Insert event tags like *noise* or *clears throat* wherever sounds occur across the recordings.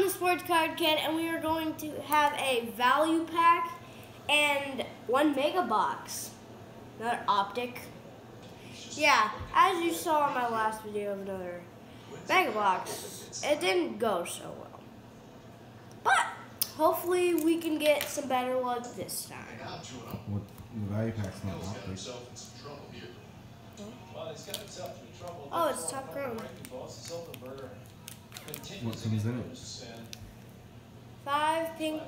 I'm the Sports Card Kid, and we are going to have a value pack and one mega box. Another optic. Yeah, as you saw in my last video of another mega box, it didn't go so well. But hopefully we can get some better luck this time. What the value pack's not optic. Oh, it's Topps Chrome. What comes in it? Five pink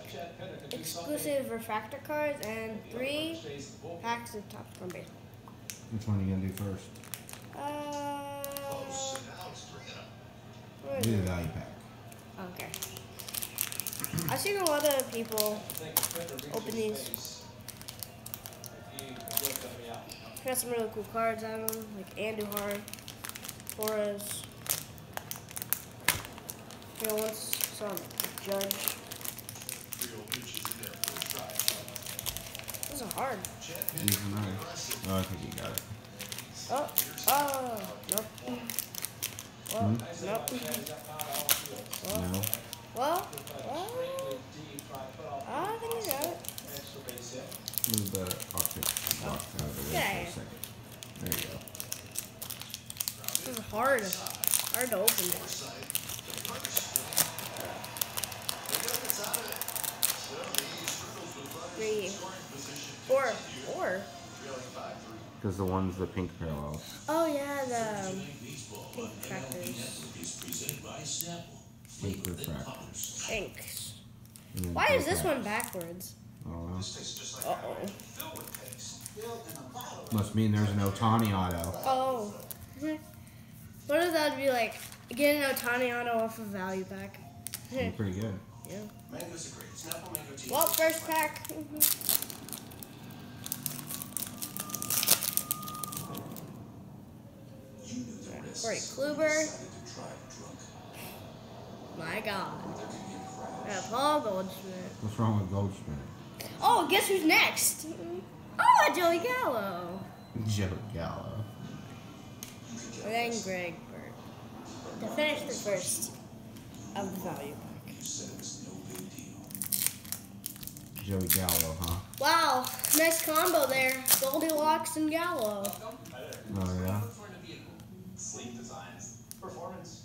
exclusive refractor cards and three packs of Topps Chrome base. Which one are you gonna do first? Uh, Do the value pack. Okay. I've seen a lot of people open these. Got some really cool cards out of them, like Andujar, Torres. You know, once some Judge. Those are hard. Oh, I think you got it. Oh, oh, nope. Well, Hmm? nope. Well, No. well, well, I think I got it. Move the box out of the way Yeah. for a second. There you go. This is hard. Hard to open it. Three, four, four. Because the one's the pink parallels. Oh yeah, the um, pink tractors. Pink refractors. Inks. And Why is this one backwards? I don't know. Uh oh. Must mean there's an Ohtani auto. Oh. *laughs* what if that would be like? Get an Ohtani auto off a value pack. Pretty good. Yeah. Well, first pack. *laughs* Corey Kluber. My God. Yeah, Paul Goldschmidt. What's wrong with Goldschmidt? Oh, guess who's next? Mm-hmm. Oh, Joey Gallo. Joe Gallo. And then Greg Bird. To finish the first of the value pack. Joey Gallo, huh? Wow, nice combo there. Goldilocks and Gallo. Oh, yeah? Sleek designs, performance,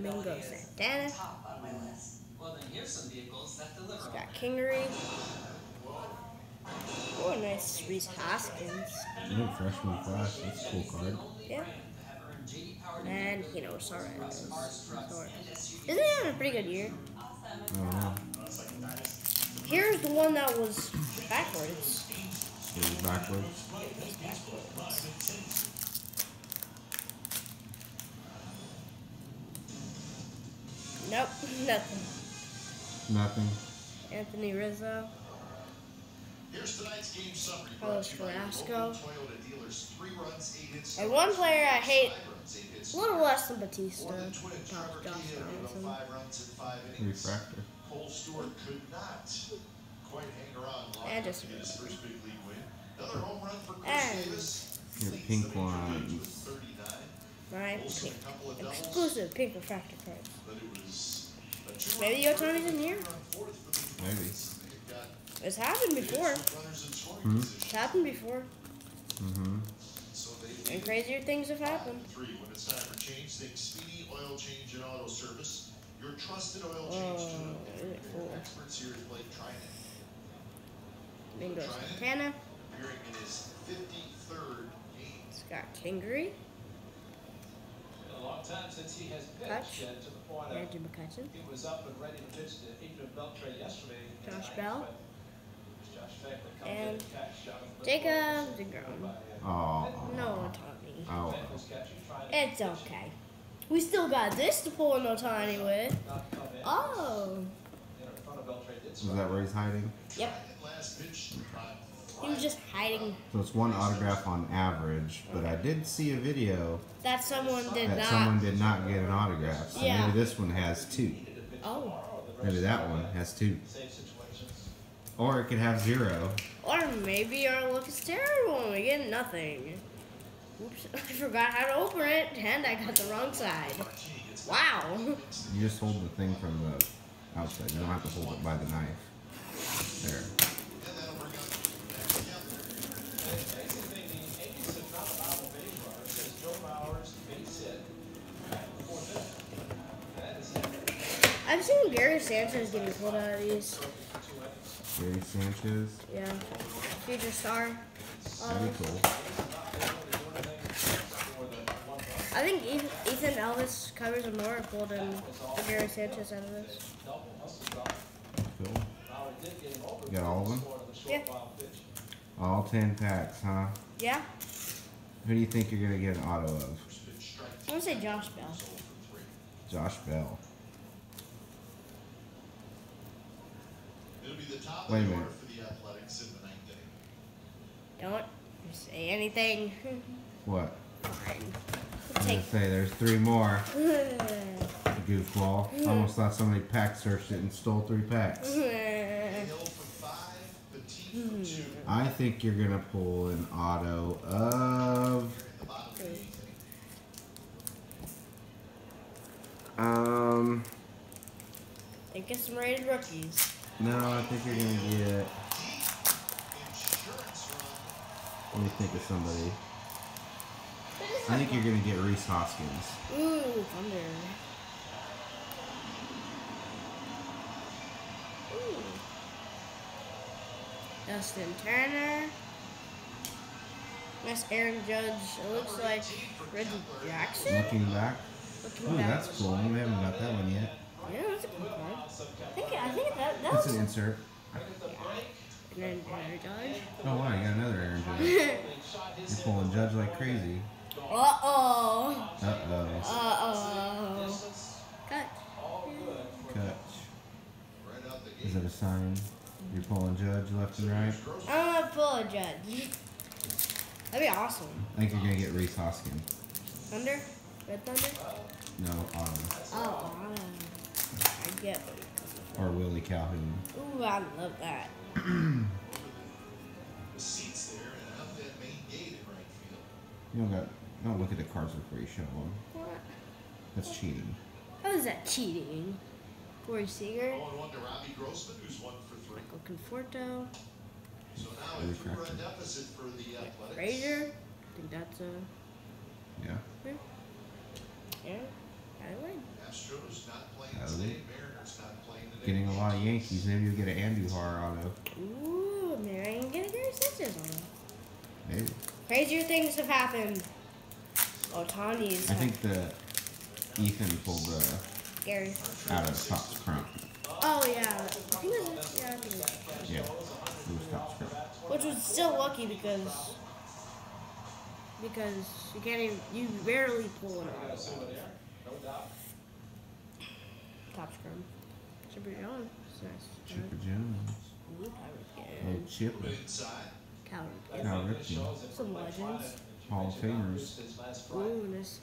Mingo Santana. top on my list. Well, then here's some vehicles that deliver. Got Kingery. Oh, nice Rhys Hoskins. New freshman class. That's a cool card. Yeah. And Hino Suarez. Suarez. Isn't he having a pretty good year? I don't know. Here's the one that was backwards. Goes backwards. Nope, *laughs* nothing. Nothing. Anthony Rizzo. Here's tonight's game summary. Carlos brought to you by Carrasco. Toyota dealers. Three runs, eight hits, And one player I hate five runs, eight hits, a little less than Batista. More than twins. Josh Trevor Josh Key, Johnson. five runs in five innings. Refractor. Kohl Stewart could not quite hang around long And enough just to get his first big league win. Another home run for Chris And Davis. Your pink one. major leagues ones. with 39. Right? Pink. a couple of doubles, Exclusive pink refractor cards. but it was a two-run Maybe third, Ohtani's in here? three-run fourth for the Maybe. Twins. They've got It's happened before. runners in scoring Hmm? It's happened before. Mm-hmm. And crazier things have happened. Three, when it's time for change, think Speedy Oil Change and Auto Service. Your trusted oil Oh, change really cool. experts here at Lake Trinan. Mingo Santana. Appearing in his 53rd game. Scott Kingery. Been a long time since he has Touch. pitched, and to the point of Andrew McCutchen. he was up and ready to pitch to Adrian Beltre yesterday. Josh Bell. Josh Beckman And in and catch Jonathan Jacob DeGrom. Uh, Oh. No Ohtani. Oh. Beckman's catching, trying to It's okay. We still got this to pull an Ohtani with. it, not come in. Oh. Front of Beltre did Is that where he's hiding? Yep. And last pitch, He was just hiding. So it's one autograph on average, but I did see a video That someone did that not. someone did not get an autograph. So Yeah. maybe this one has two. Oh. Maybe that one has two. Or it could have zero. Or maybe our luck is terrible and we get nothing. Oops, *laughs* I forgot how to open it and I got the wrong side. Wow. You just hold the thing from the outside. You don't have to hold it by the knife. There. And that'll bring up next calendar. Basic thing, the Yankees have not allowed a base runner since Joe Bowers base hit back before this. That is it. I've seen Gary Sanchez getting pulled out of these. Gary Sanchez. Yeah. Future star. That'd be um, cool. I think Ethan Ethan Elvis covers are more pulled than Gary Sanchez out of this. Cool. You got all of them? Yeah. All 10 packs, huh? Yeah. Who do you think you're going to get an auto of? First pitch strike I'm gonna say Josh Bell. sold for three. Josh Bell. It'll be the top Wait a minute. order for the Athletics in the ninth inning. Don't say anything. What? *laughs* Fine. I was Take. gonna say there's three more. *laughs* Goofball. Almost thought somebody pack searched it and stole three packs. Hill for five, Petit for two. I think you're gonna pull an auto of In the bottom of the eighth inning. um Think of some rated rookies. no, I think you're gonna get Insurance let me think of somebody. I think you're gonna get Rhys Hoskins. Ooh, Thunder. Ooh. Dustin Turner. That's Aaron Judge. It looks like Reggie Jackson. Looking back. Looking Ooh, back. that's cool. We haven't got that one yet. Yeah, that's a cool card. I think I think that that was an insert. and then Aaron Judge. Oh wow, you got another Aaron *laughs* Judge. You're pulling Judge like crazy. Uh oh. Uh oh. Uh oh. Cut. Catch. Right out the Is gate. it a sign? You're pulling Judge left and right. I'm gonna pull a Judge. That'd be awesome. I think you're gonna get Rhys Hoskins. Thunder? Red Thunder? No, Autumn. Oh, Autumn. I get what you're Or Willie Calhoun. Ooh, I love that. *clears throat* The seats there and out that main gate in right field. You don't got. Don't look at the cards before you show them. What? That's cheating. How is that cheating? Corey Seager, Oh, and one to Robbie Grossman, who's one for three. Michael Conforto, So now a Really three-run crafty. deficit for the Athletics. Frazier. I think that's a Yeah. yeah. I win. Astros not playing Oh. today. Mariners not playing today. Getting a lot of Yankees. Maybe you'll get an Andujar auto. Ooh, maybe I can get a Gary Sanchez on it. Maybe. Crazier things have happened. Ohtani's I think the Ethan pulled the Gary. out of Topps Chrome. Oh yeah, I think it was, yeah, I think it. Yeah. It was Topps Chrome. Which was still lucky because because you can't even you barely pull it out. Topps Chrome. Chipper Jones. Nice. Chipper Jones. Ooh, Oh, Chipper. Inside. Calvin Gibbs. Cal Ripken. Some legends. Hall of Famers. Ooh, and this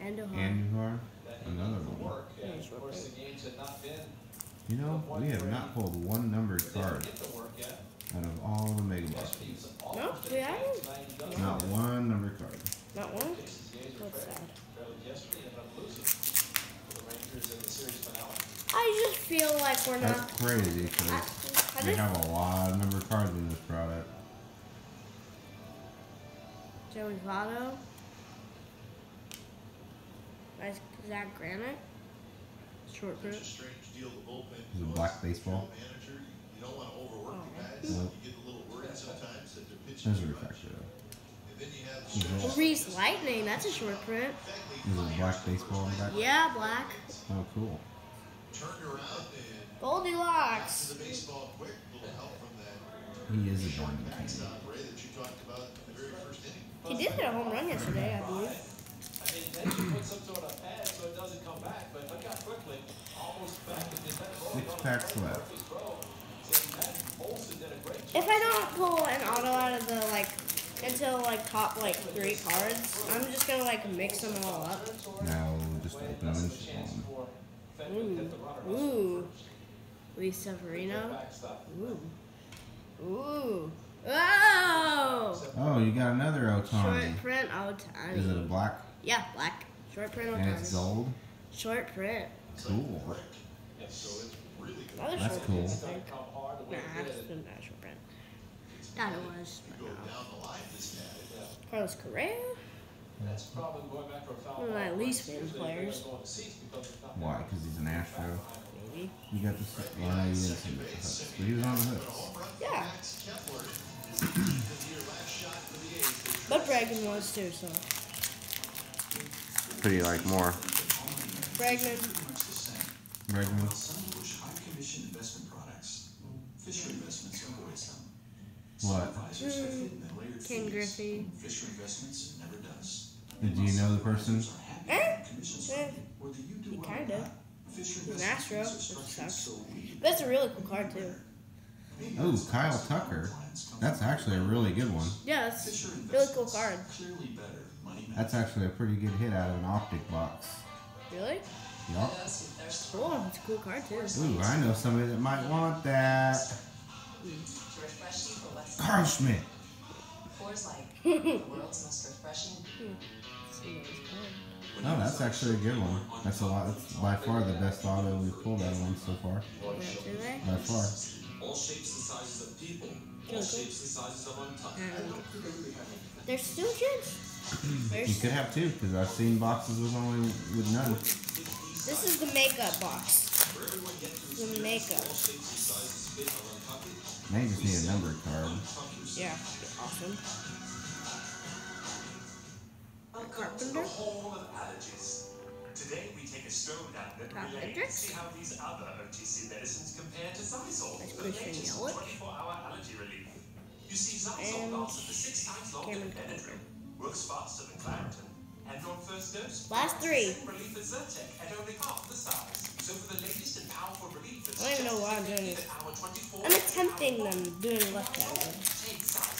Andujar. Andujar. Another one. Yeah, short course, the games had not been You know, we have not pulled one numbered card get the work yet. out of all the mega boxes. No, we haven't. Not one numbered card. Not one. That's sad. Yesterday, ended up losing for the Rangers in the series finale. I just feel like we're not. That's crazy I, because I they have a lot of numbered cards in this product. Joey Votto. Nice Zach Granite. Short Such print. a strange deal, the bullpen. Is it black baseball? Manager, you- you don't want to overwork Oh. the guys. Nope. You get a little worried sometimes that they're pitching There's a too much. refractor then you have stretches Reese Lightning. That's a short print. Is it a black baseball on the back? Yeah, black. Oh, cool. turned around and Goldilocks. the baseball quick. little help from that He is a diamond king. He did hit a home run yesterday, I believe. I mean, then you put some sort of pad so it doesn't come back, but look how quickly, almost back in the net. Six packs left. If I don't pull an auto out of the like until like top like three cards, I'm just gonna like mix them all up. Now just open them and. Ooh, ooh. Luis Severino. Ooh, ooh. Oh! Oh, you got another Short Ohtani. print Ohtani. Is it a black Yeah, black. Short print and it's gold? Short print. Cool. So it's natural. That's cool. I think. Come hard the Nah, it it's did. the natural print. Thought it was. but no. down the line this guy. Carlos Correa. That's probably going back to a foul. One of my least favorite players. going to cease because there's not Why? Because he's an Astro. Maybe. You got the. Well, no, you didn't see the hooks, but he was on the hooks. Yeah. But Bregman was too, so. Pretty like more. Bregman. Bregman. Some push high commission investment products. Fisher Investments avoids them. What? Advisors have hidden and layered Ken. Griffey. Fisher Investments never does. Did you know the person? Eh? Eh. from Whether you do He kinda. Fisher He's an Astro, fees which sucks. so we- That's a really cool card too. Oh, Kyle Tucker. That's actually a really good one. Yeah, that's really cool card. Clearly better. Money That's actually a pretty good hit out of an optic box. really Yup. cool. It's a cool card too. Ooh, I know somebody that might want that. Carl Schmidt. Coors Light, the world's most refreshing. Oh, that's actually a good one. That's a lot. That's by far the best auto we've pulled out of one so far. By far. All shapes and sizes of people, all Cool. shapes and sizes of untouched. There's still kids. *clears throat* You could have two, because I've seen boxes with only with none. this is the makeup box. The makeup. They just need a number card. Yeah, awesome. A Carpenter. Hall of Allergies. Today we take a stroll down memory Top lane Hendricks. see how these other OTC medicines compare to Xyzal, the latest 24-hour allergy relief. You see, Xyzal lasts up to six times longer than Benadryl, works faster than Claritin, and on first dose, Last three. relief as Zyrtec at only half the size. So for the latest and powerful relief that's I don't know why I'm doing this. it I'm attempting them doing left-handed.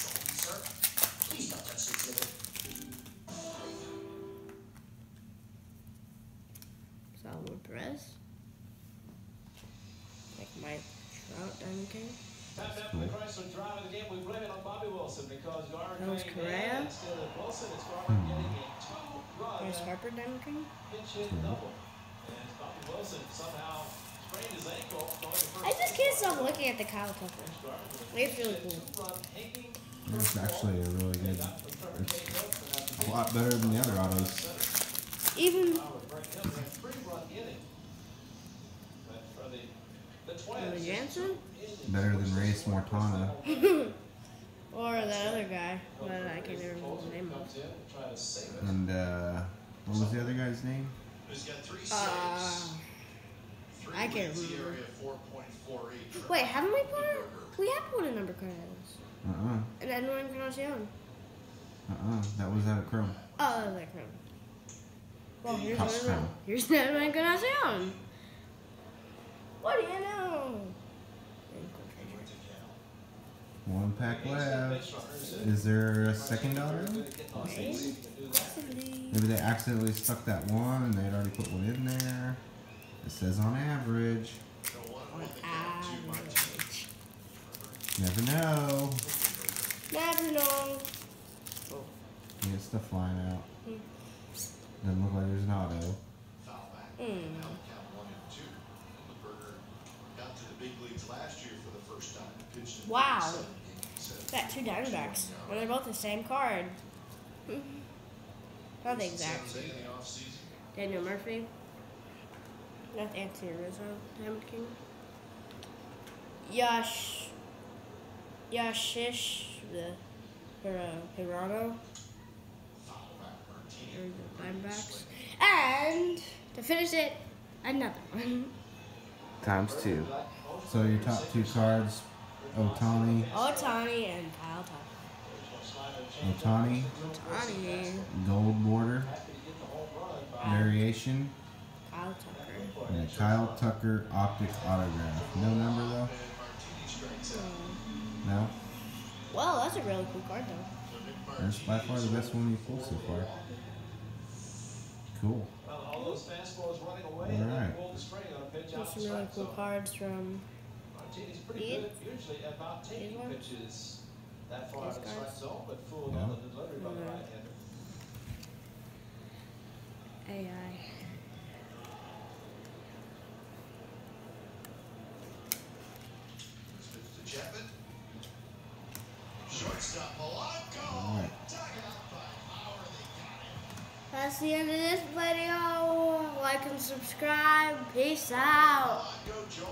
Ankle. going to first I just can't stop looking at the Kyle Tucker. Garner with a It's really cool. It's actually a really good. from It's Cahill, and after a lot better than the other autos. Even Howard Brent Hill had a three-run inning. But for the the Billy Jansen Better than Reyes Mortana. *laughs* or that other guy, but I can't even remember the name of. comes in and try to save it. And uh, what was the other guy's name? He's got three Uh. Three I can't wins, remember. ERA of 4.48. wait, haven't we put it? We have put a number card on this. Uh uh And Edwin Encarnacion. uh uh. That was out of Chrome. Oh, that was that Chrome. Well, here's Top Edwin. Chrome. Here's Edwin Encarnacion. What do you know? One pack left. Is there a second auto? Possibly. Maybe they accidentally stuck that one and they'd already put one in there. It says on average. On average. Never know. Never know. You get stuff flying out. Doesn't look like there's an auto. Foul back. Now count one and two. Burger got to the big leagues last year for the first time. Wow. 37. Got two Diamondbacks. Well, they're both the same card. Hmm. Not the exact. Seventh in the offseason. Daniel Murphy. Not Anthony Rizzo, Diamond King. Yash. Yashish. The. Hirano. Foul back. Martinez. Or the Diamondbacks. And. To finish it, another one. Times two. So your top two cards, Ohtani, Ohtani and Kyle Tucker. Ohtani, Ohtani. gold border, variation, Kyle Tucker. and a Kyle Tucker optic autograph. No number though? Hmm. No? Well, that's a really cool card though. That's by far the best one you've pulled so far. Cool. All those fastballs running away, Alright. pulled the spring on a pitch There's some really cool cards from. Martini's pretty Ian? good usually about taking ones? pitches that far out of the strike zone, but fooled Yeah. on the delivery by the Mhm. right-hander. AI. Stepping. Shortstop Polanco. Alright. Dug out by Howard. They got him. That's the end of this video. Like and subscribe. Peace out. Polanco, Joe